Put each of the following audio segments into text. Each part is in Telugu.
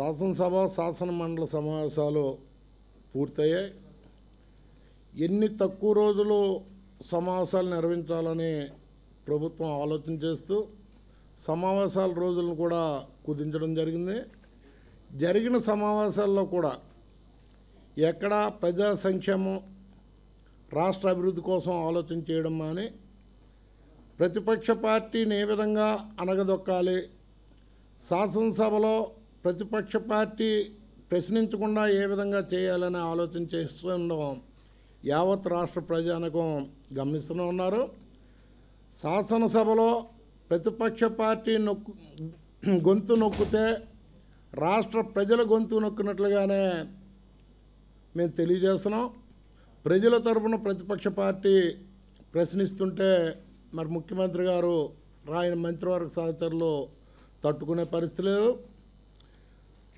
శాసనసభ శాసన మండలి సమావేశాలు పూర్తయ్యాయి. ఎన్ని తక్కువ రోజులు సమావేశాలు నిర్వహించాలని ప్రభుత్వం ఆలోచన చేస్తూ సమావేశాల రోజులను కూడా కుదించడం జరిగింది. జరిగిన సమావేశాల్లో కూడా ఎక్కడ ప్రజా సంక్షేమం రాష్ట్ర అభివృద్ధి కోసం ఆలోచన చేయడం మాని ప్రతిపక్ష పార్టీని ఏ విధంగా అణగదొక్కాలి శాసనసభలో ప్రతిపక్ష పార్టీ ప్రశ్నించకుండా ఏ విధంగా చేయాలని ఆలోచన చేస్తుండడం యావత్ రాష్ట్ర ప్రజానకం గమనిస్తూనే ఉన్నారు. శాసనసభలో ప్రతిపక్ష పార్టీ నొక్కు గొంతు నొక్కితే రాష్ట్ర ప్రజల గొంతు నొక్కినట్లుగానే మేము తెలియజేస్తున్నాం. ప్రజల తరపున ప్రతిపక్ష పార్టీ ప్రశ్నిస్తుంటే మరి ముఖ్యమంత్రి గారు రాయన మంత్రివర్గ సహచరులు తట్టుకునే పరిస్థితి లేదు.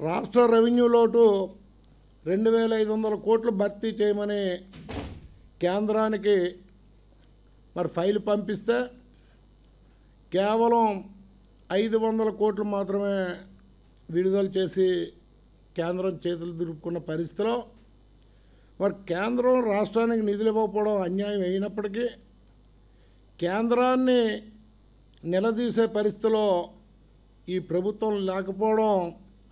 రాష్ట్ర రెవెన్యూ లోటు రెండు వేల ఐదు వందల కోట్లు భర్తీ చేయమని కేంద్రానికి మరి ఫైల్ పంపిస్తే కేవలం ఐదు వందల కోట్లు మాత్రమే విడుదల చేసి కేంద్రం చేతులు దురుపుకున్న పరిస్థితిలో మరి కేంద్రం రాష్ట్రానికి నిధులు ఇవ్వకపోవడం అన్యాయం అయినప్పటికీ కేంద్రాన్ని నిలదీసే పరిస్థితిలో ఈ ప్రభుత్వం లేకపోవడం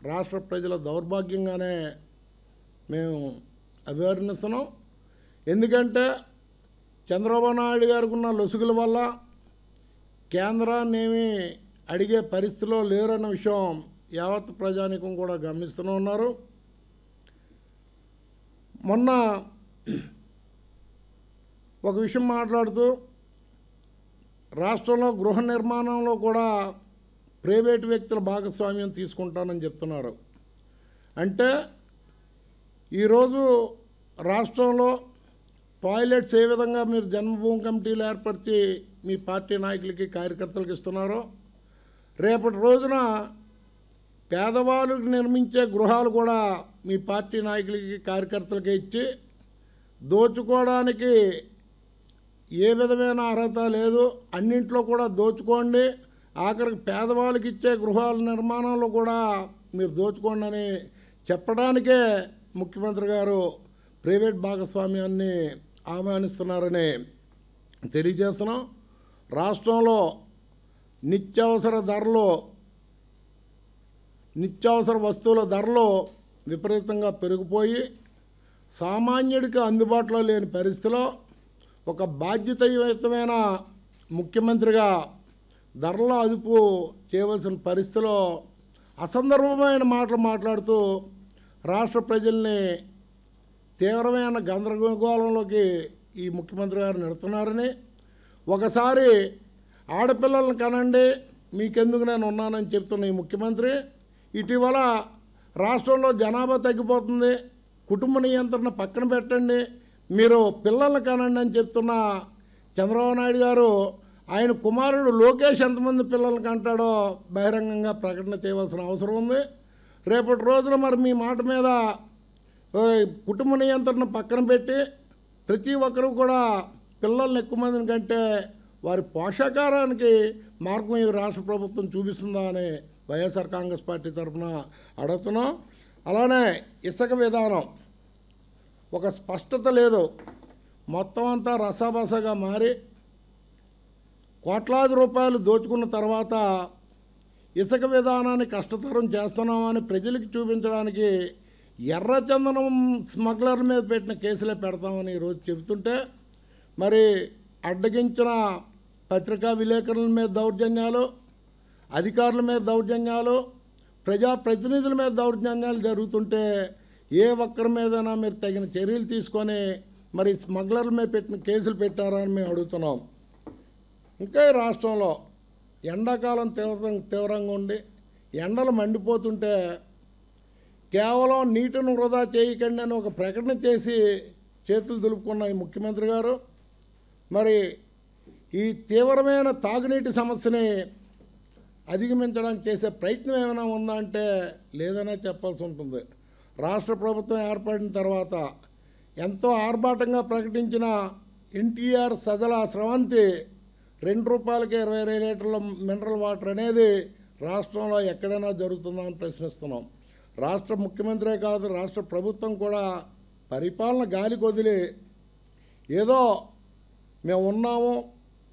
రాష్ట్ర ప్రజల దౌర్భాగ్యంగానే మేము అభివర్ణిస్తున్నాం. ఎందుకంటే చంద్రబాబు నాయుడు గారికి ఉన్న లొసుగుల వల్ల కేంద్రాన్ని అడిగే పరిస్థితిలో లేరన్న విషయం యావత్ ప్రజానికం కూడా గమనిస్తూనే ఉన్నారు. మొన్న ఒక విషయం మాట్లాడుతూ రాష్ట్రంలో గృహ నిర్మాణంలో కూడా ప్రైవేటు వ్యక్తుల భాగస్వామ్యం తీసుకుంటానని చెప్తున్నారు. అంటే ఈరోజు రాష్ట్రంలో టాయిలెట్స్ ఏ విధంగా మీరు జన్మభూమి కమిటీలు ఏర్పరిచి మీ పార్టీ నాయకులకి కార్యకర్తలకు ఇస్తున్నారో రేపటి రోజున పేదవాళ్ళకి నిర్మించే గృహాలు కూడా మీ పార్టీ నాయకులకి కార్యకర్తలకి ఇచ్చి దోచుకోవడానికి ఏ విధమైన అర్హత లేదు. అన్నింట్లో కూడా దోచుకోండి. ఆఖరికి పేదవాళ్ళకి ఇచ్చే గృహాల నిర్మాణంలో కూడా మీరు దోచుకోండి అని చెప్పడానికే ముఖ్యమంత్రి గారు ప్రైవేట్ భాగస్వామ్యాన్ని ఆహ్వానిస్తున్నారని తెలియజేస్తున్నాం. రాష్ట్రంలో నిత్యావసర ధరలు నిత్యావసర వస్తువుల ధరలు విపరీతంగా పెరిగిపోయి సామాన్యుడికి అందుబాటులో లేని పరిస్థితిలో ఒక బాధ్యతయుతమైన ముఖ్యమంత్రిగా ధరల అదుపు చేయవలసిన పరిస్థితిలో అసందర్భమైన మాటలు మాట్లాడుతూ రాష్ట్ర ప్రజల్ని తీవ్రమైన గందరగోళంలోకి ఈ ముఖ్యమంత్రి గారు నెడుతున్నారని ఒకసారి ఆడపిల్లలను కనండి మీకెందుకు నేను ఉన్నానని చెప్తున్న ఈ ముఖ్యమంత్రి ఇటీవల రాష్ట్రంలో జనాభా తగ్గిపోతుంది కుటుంబ నియంత్రణ పక్కన పెట్టండి మీరు పిల్లల్ని కనండి అని చెప్తున్న చంద్రబాబు నాయుడు గారు ఆయన కుమారుడు లోకేష్ ఎంతమంది పిల్లల్ని కంటాడో బహిరంగంగా ప్రకటన చేయవలసిన అవసరం ఉంది. రేపటి రోజున మరి మీ మాట మీద కుటుంబ నియంత్రణ పక్కన పెట్టి ప్రతి ఒక్కరూ కూడా పిల్లల్ని ఎక్కువ మందిని కంటే వారి పోషకారానికి మార్గం ఈ రాష్ట్ర ప్రభుత్వం చూపిస్తుందా అని వైఎస్ఆర్ కాంగ్రెస్ పార్టీ తరఫున అడుగుతున్నాం. అలానే ఇసుక విధానం ఒక స్పష్టత లేదు. మొత్తం అంతా రసాబసగా మారి కోట్లాది రూపాయలు దోచుకున్న తర్వాత ఇసుక విధానాన్ని కష్టతరం చేస్తున్నామని ప్రజలకు చూపించడానికి ఎర్రచందనం స్మగ్లర్ మీద పెట్టిన కేసులే పెడతామని ఈరోజు చెబుతుంటే మరి అడ్డగించిన పత్రికా విలేకరుల మీద దౌర్జన్యాలు అధికారుల మీద దౌర్జన్యాలు ప్రజాప్రతినిధుల మీద దౌర్జన్యాలు జరుగుతుంటే ఏ ఒక్కరి మీదైనా మీరు తగిన చర్యలు తీసుకొని మరి స్మగ్లర్ల మీద పెట్టిన కేసులు పెట్టారని మేము అడుగుతున్నాం. ఇంకా ఈ రాష్ట్రంలో ఎండాకాలం తీవ్ర తీవ్రంగా ఉండి ఎండలు మండిపోతుంటే కేవలం నీటిని వృధా చేయకండి అని ఒక ప్రకటన చేసి చేతులు దులుపుకున్న ఈ ముఖ్యమంత్రి గారు మరి ఈ తీవ్రమైన తాగునీటి సమస్యని అధిగమించడానికి చేసే ప్రయత్నం ఏమైనా ఉందా అంటే లేదనే చెప్పాల్సి ఉంటుంది. రాష్ట్ర ప్రభుత్వం ఏర్పడిన తర్వాత ఎంతో ఆర్భాటంగా ప్రకటించిన ఎన్టీఆర్ సజల స్రవంతి రెండు రూపాయలకి ఇరవై ఇరవై లీటర్ల మినరల్ వాటర్ అనేది రాష్ట్రంలో ఎక్కడైనా జరుగుతుందా అని ప్రశ్నిస్తున్నాం. రాష్ట్ర ముఖ్యమంత్రే కాదు రాష్ట్ర ప్రభుత్వం కూడా పరిపాలన గాలికి వదిలి ఏదో మేము ఉన్నాము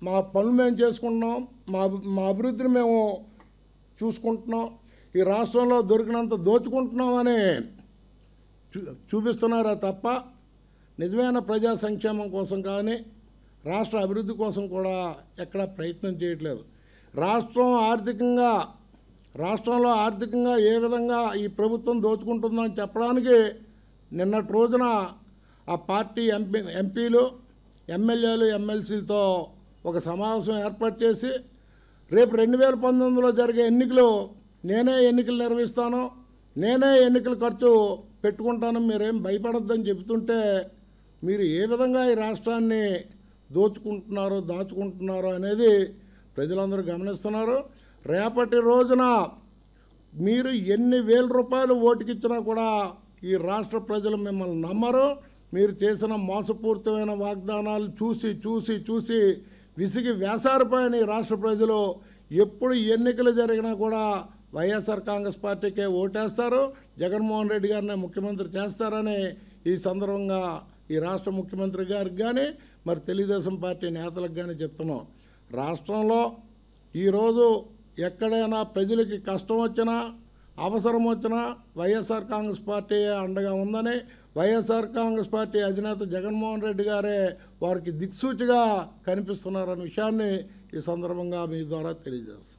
మా పనులు మేము చేసుకుంటున్నాం మా మా అభివృద్ధిని మేము చూసుకుంటున్నాం ఈ రాష్ట్రంలో దొరికినంత దోచుకుంటున్నామని చూ చూపిస్తున్నారా తప్ప నిజమైన ప్రజా సంక్షేమం కోసం కానీ రాష్ట్ర అభివృద్ధి కోసం కూడా ఎక్కడా ప్రయత్నం చేయట్లేదు. రాష్ట్రం ఆర్థికంగా రాష్ట్రంలో ఆర్థికంగా ఏ విధంగా ఈ ప్రభుత్వం దోచుకుంటుందని చెప్పడానికి నిన్నటి రోజున ఆ పార్టీ ఎంపీ ఎంపీలు ఎమ్మెల్యేలు ఎమ్మెల్సీలతో ఒక సమావేశం ఏర్పాటు చేసి రేపు రెండు వేల పంతొమ్మిదిలో జరిగే ఎన్నికలు నేనే ఎన్నికలు నిర్వహిస్తాను నేనే ఎన్నికల ఖర్చు పెట్టుకుంటాను మీరేం భయపడొద్దని చెబుతుంటే మీరు ఏ విధంగా ఈ రాష్ట్రాన్ని దోచుకుంటున్నారో దాచుకుంటున్నారో అనేది ప్రజలందరూ గమనిస్తున్నారు. రేపటి రోజున మీరు ఎన్ని వేల రూపాయలు ఓటుకిచ్చినా కూడా ఈ రాష్ట్ర ప్రజలు మిమ్మల్ని నమ్మరు. మీరు చేసిన మోసపూరితమైన వాగ్దానాలు చూసి చూసి చూసి విసిగి వేసారిపోయిన ఈ రాష్ట్ర ప్రజలు ఎప్పుడు ఎన్నికలు జరిగినా కూడా వైఎస్ఆర్ కాంగ్రెస్ పార్టీకే ఓటేస్తారు. జగన్మోహన్ రెడ్డి గారిని ముఖ్యమంత్రి చేస్తారని ఈ సందర్భంగా ఈ రాష్ట్ర ముఖ్యమంత్రి గారికి కానీ మరి తెలుగుదేశం పార్టీ నేతలకు కానీ చెప్తున్నాం. రాష్ట్రంలో ఈరోజు ఎక్కడైనా ప్రజలకి కష్టం వచ్చినా అవసరం వచ్చినా వైఎస్ఆర్ కాంగ్రెస్ పార్టీ అండగా ఉందని వైఎస్ఆర్ కాంగ్రెస్ పార్టీ అధినేత జగన్మోహన్ రెడ్డి గారే వారికి దిక్సూచిగా కనిపిస్తున్నారన్న విషయాన్ని ఈ సందర్భంగా మీ ద్వారా తెలియజేస్తాను